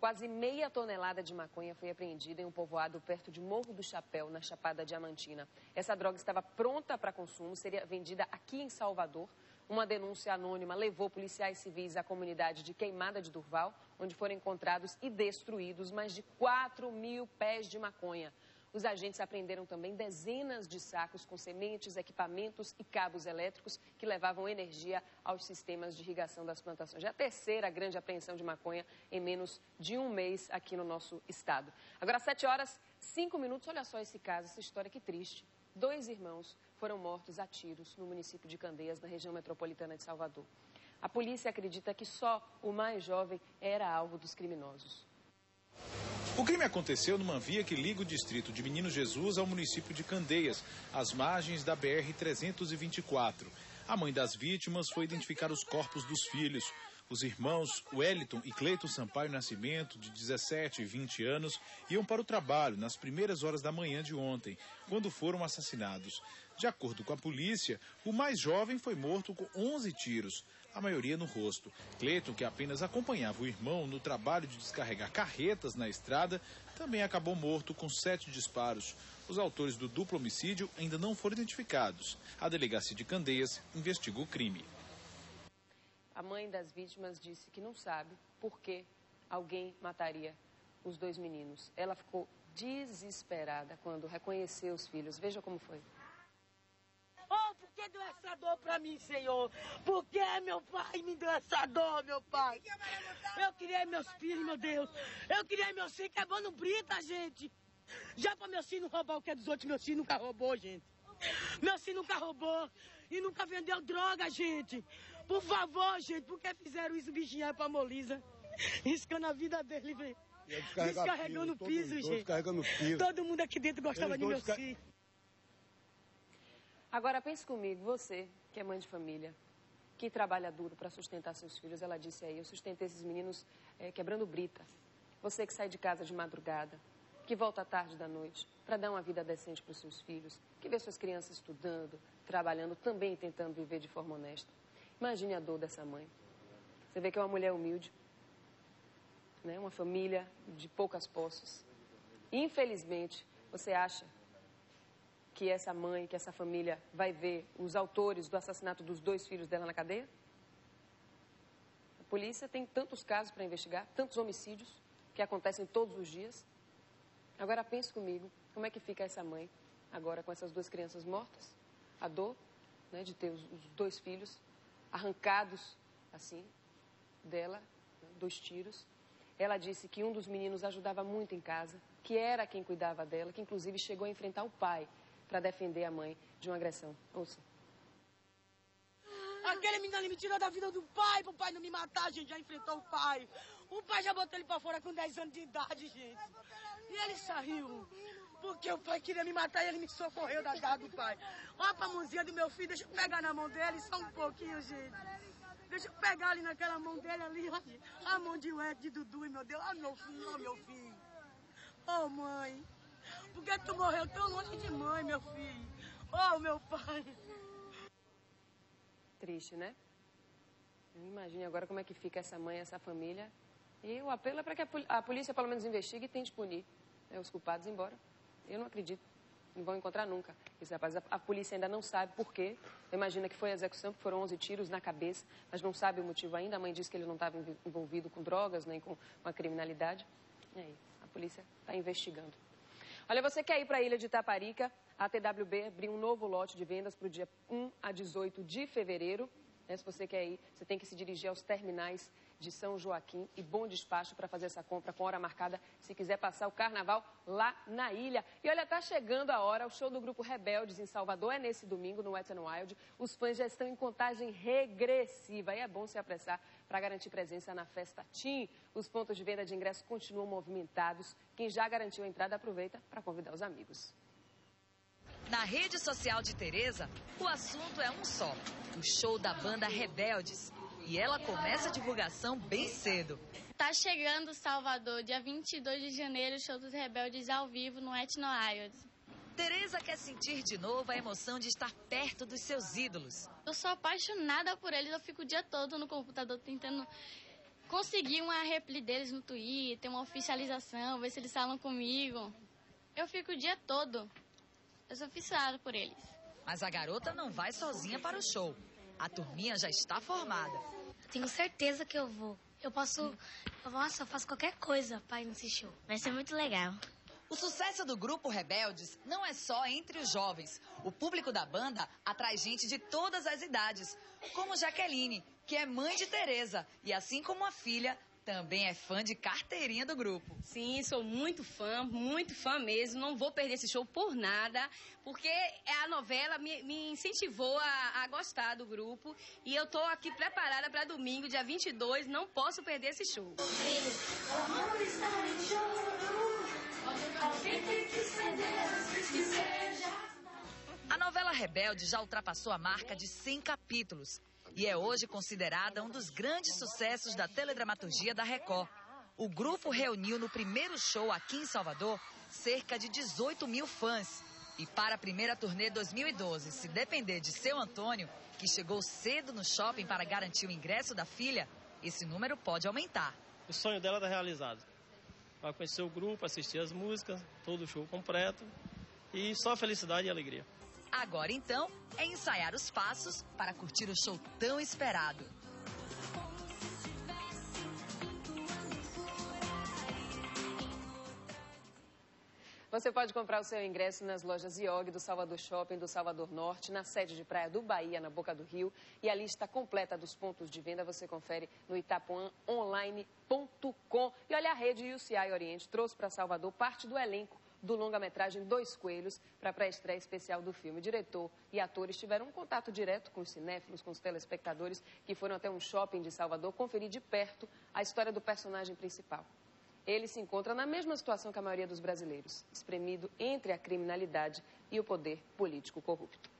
Quase meia tonelada de maconha foi apreendida em um povoado perto de Morro do Chapéu, na Chapada Diamantina. Essa droga estava pronta para consumo, seria vendida aqui em Salvador. Uma denúncia anônima levou policiais civis à comunidade de Queimada de Durval, onde foram encontrados e destruídos mais de 4 mil pés de maconha. Os agentes apreenderam também dezenas de sacos com sementes, equipamentos e cabos elétricos que levavam energia aos sistemas de irrigação das plantações. É a terceira grande apreensão de maconha em menos de um mês aqui no nosso estado. Agora, sete horas, cinco minutos. Olha só esse caso, essa história que triste. Dois irmãos foram mortos a tiros no município de Candeias, na região metropolitana de Salvador. A polícia acredita que só o mais jovem era alvo dos criminosos. O crime aconteceu numa via que liga o distrito de Menino Jesus ao município de Candeias, às margens da BR-324. A mãe das vítimas foi identificar os corpos dos filhos. Os irmãos Wellington e Cleiton Sampaio Nascimento, de 17 e 20 anos, iam para o trabalho nas primeiras horas da manhã de ontem, quando foram assassinados. De acordo com a polícia, o mais jovem foi morto com 11 tiros a maioria no rosto. Cleiton, que apenas acompanhava o irmão no trabalho de descarregar carretas na estrada, também acabou morto com sete disparos. Os autores do duplo homicídio ainda não foram identificados. A delegacia de Candeias investiga o crime. A mãe das vítimas disse que não sabe por que alguém mataria os dois meninos. Ela ficou desesperada quando reconheceu os filhos. Veja como foi. Por que deu essa dor pra mim, Senhor? Por que meu pai me deu essa dor, meu pai? Eu queria meus filhos, meu Deus. Eu queria meus filhos quebrando brita, gente. Já pra meus filhos roubar o que é dos outros, meus filhos nunca roubou, gente. Meu filho nunca roubou e nunca vendeu droga, gente. Por favor, gente, por que fizeram isso, bichinho, é pra Molisa? Riscando a vida dele, velho. Descarregando o piso, gente. Descarregando piso. Todo mundo aqui dentro gostava de meus filhos. Agora pense comigo, você que é mãe de família, que trabalha duro para sustentar seus filhos, ela disse aí, eu sustentei esses meninos é, quebrando brita. Você que sai de casa de madrugada, que volta à tarde da noite para dar uma vida decente para os seus filhos, que vê suas crianças estudando, trabalhando, também tentando viver de forma honesta. Imagine a dor dessa mãe. Você vê que é uma mulher humilde, né? uma família de poucas posses. Infelizmente, você acha que essa mãe, que essa família vai ver os autores do assassinato dos dois filhos dela na cadeia? A polícia tem tantos casos para investigar, tantos homicídios que acontecem todos os dias. Agora pense comigo, como é que fica essa mãe agora com essas duas crianças mortas? A dor né, de ter os, dois filhos arrancados assim dela, né, dois tiros. Ela disse que um dos meninos ajudava muito em casa, que era quem cuidava dela, que inclusive chegou a enfrentar o pai para defender a mãe de uma agressão. Ouça. Aquele menino ali me tirou da vida do pai, pro pai não me matar, a gente já enfrentou o pai. O pai já botou ele pra fora com 10 anos de idade, gente. E ele saiu. Porque o pai queria me matar e ele me socorreu da garra do pai. Olha pra mãozinha do meu filho, deixa eu pegar na mão dele só um pouquinho, gente. Deixa eu pegar ali naquela mão dele ali. A mão de Ué, de Dudu, meu Deus. Olha meu filho, olha meu filho. Oh, mãe. Por que tu morreu tão longe de mãe, meu filho? Oh, meu pai. Triste, né? Imagine agora como é que fica essa mãe, essa família. E o apelo é para que a polícia pelo menos investigue e tente punir né, os culpados embora. Eu não acredito. Não vão encontrar nunca esse rapaz. A, a polícia ainda não sabe por quê. Imagina que foi a execução, que foram 11 tiros na cabeça, mas não sabe o motivo ainda. A mãe disse que ele não estava envolvido com drogas nem com, com a criminalidade. E aí, a polícia está investigando. Olha, você quer ir para a ilha de Taparica? A TWB abriu um novo lote de vendas para o dia 1 a 18 de fevereiro. Né? Se você quer ir, você tem que se dirigir aos terminais de São Joaquim e Bom Despacho para fazer essa compra com hora marcada, se quiser passar o carnaval lá na ilha. E olha, tá chegando a hora, o show do grupo Rebeldes em Salvador é nesse domingo no Wet n Wild. Os fãs já estão em contagem regressiva e é bom se apressar para garantir presença na festa Team. Os pontos de venda de ingressos continuam movimentados. Quem já garantiu a entrada aproveita para convidar os amigos. Na rede social de Tereza, o assunto é um só: o show da banda Rebeldes. E ela começa a divulgação bem cedo. Tá chegando Salvador, dia 22 de janeiro, show dos Rebeldes ao vivo no Etno Isles. Tereza quer sentir de novo a emoção de estar perto dos seus ídolos. Eu sou apaixonada por eles, eu fico o dia todo no computador tentando conseguir uma réplica deles no Twitter, uma oficialização, ver se eles falam comigo. Eu fico o dia todo. Eu sou fissurada por eles. Mas a garota não vai sozinha para o show. A turminha já está formada. Tenho certeza que eu vou. Eu posso. Nossa, eu faço qualquer coisa para ir nesse show. Vai ser muito legal. O sucesso do grupo Rebeldes não é só entre os jovens. O público da banda atrai gente de todas as idades, como Jaqueline, que é mãe de Teresa, e assim como a filha, também é fã de carteirinha do grupo. Sim, sou muito fã, muito fã mesmo. Não vou perder esse show por nada, porque a novela me, me incentivou a, a, gostar do grupo. E eu tô aqui preparada para domingo, dia 22. Não posso perder esse show. A novela Rebelde já ultrapassou a marca de 100 capítulos e é hoje considerada um dos grandes sucessos da teledramaturgia da Record. O grupo reuniu no primeiro show aqui em Salvador cerca de 18 mil fãs. E para a primeira turnê 2012, se depender de seu Antônio, que chegou cedo no shopping para garantir o ingresso da filha, esse número pode aumentar. O sonho dela está realizado para conhecer o grupo, assistir as músicas, todo o show completo e só felicidade e alegria. Agora então é ensaiar os passos para curtir o show tão esperado. Você pode comprar o seu ingresso nas lojas IOG do Salvador Shopping do Salvador Norte, na sede de praia do Bahia, na Boca do Rio. E a lista completa dos pontos de venda você confere no itapuãonline.com. E olha, a rede UCI Oriente trouxe para Salvador parte do elenco do longa-metragem Dois Coelhos para a pré-estreia especial do filme. O diretor e atores tiveram um contato direto com os cinéfilos, com os telespectadores que foram até um shopping de Salvador conferir de perto a história do personagem principal. Ele se encontra na mesma situação que a maioria dos brasileiros, espremido entre a criminalidade e o poder político corrupto.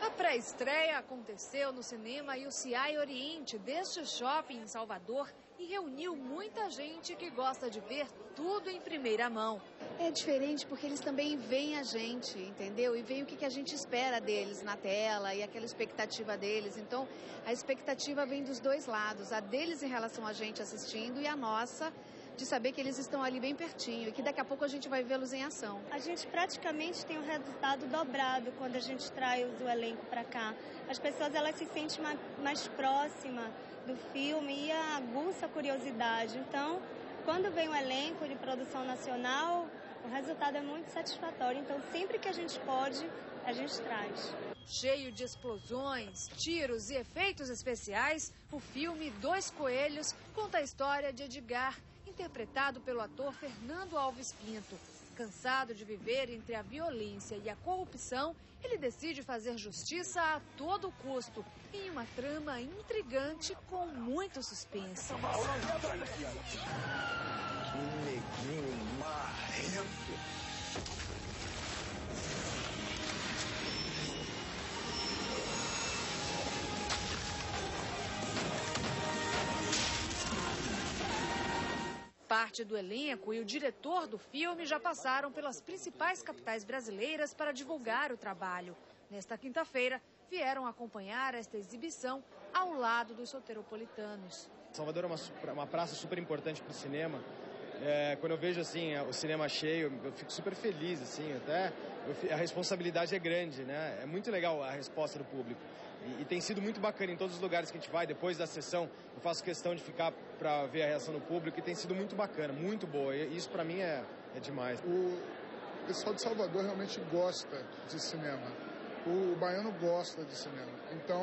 A pré-estreia aconteceu no cinema UCI Oriente deste shopping em Salvador e reuniu muita gente que gosta de ver tudo em primeira mão. É diferente porque eles também veem a gente, entendeu? E veem o que, que a gente espera deles na tela e aquela expectativa deles. Então, a expectativa vem dos dois lados, a deles em relação a gente assistindo e a nossa de saber que eles estão ali bem pertinho e que daqui a pouco a gente vai vê-los em ação. A gente praticamente tem um resultado dobrado quando a gente traz o elenco para cá. As pessoas elas se sentem mais, mais próximas do filme e aguça a curiosidade. Então, quando vem um elenco de produção nacional, o resultado é muito satisfatório. Então, sempre que a gente pode, a gente traz. Cheio de explosões, tiros e efeitos especiais, o filme Dois Coelhos conta a história de Edgar, interpretado pelo ator Fernando Alves Pinto. Cansado de viver entre a violência e a corrupção, ele decide fazer justiça a todo custo, em uma trama intrigante com muito suspense. Que neguinho marrento! Parte do elenco e o diretor do filme já passaram pelas principais capitais brasileiras para divulgar o trabalho. Nesta quinta-feira, vieram acompanhar esta exibição ao lado dos soteropolitanos. Salvador é uma, uma praça super importante para o cinema. É, quando eu vejo assim o cinema cheio, eu fico super feliz assim, até eu, a responsabilidade é grande, né? É muito legal a resposta do público. E, e, tem sido muito bacana em todos os lugares que a gente vai, depois da sessão, eu faço questão de ficar para ver a reação do público e tem sido muito bacana, muito boa. E isso para mim é, é demais. O pessoal de Salvador realmente gosta de cinema. O baiano gosta de cinema. Então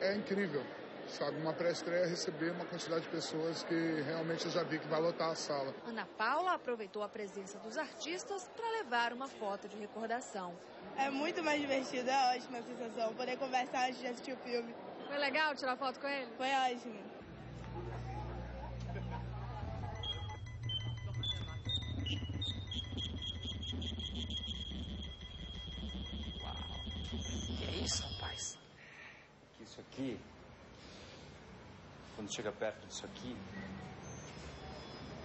é incrível, sabe? Uma pré-estreia receber uma quantidade de pessoas que realmente eu já vi que vai lotar a sala. Ana Paula aproveitou a presença dos artistas para levar uma foto de recordação. É muito mais divertido, é ótima a sensação. Poder conversar antes de assistir o filme. Foi legal tirar foto com ele? Foi ótimo. Uau. Que é isso, rapaz? Que isso aqui, quando chega perto disso aqui,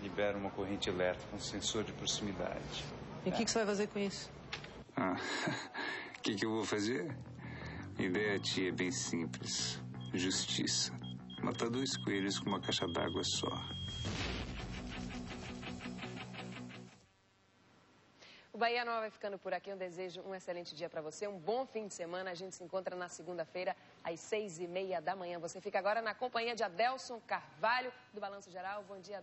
libera uma corrente elétrica, um sensor de proximidade. E o é. que, que você vai fazer com isso? Ah, o que, que eu vou fazer? A ideia tia é bem simples: justiça. Matar dois coelhos com uma caixa d'água só. Bahia Nova vai ficando por aqui. Eu desejo um excelente dia para você, um bom fim de semana. A gente se encontra na segunda-feira, às seis e meia da manhã. Você fica agora na companhia de Adelson Carvalho, do Balanço Geral. Bom dia.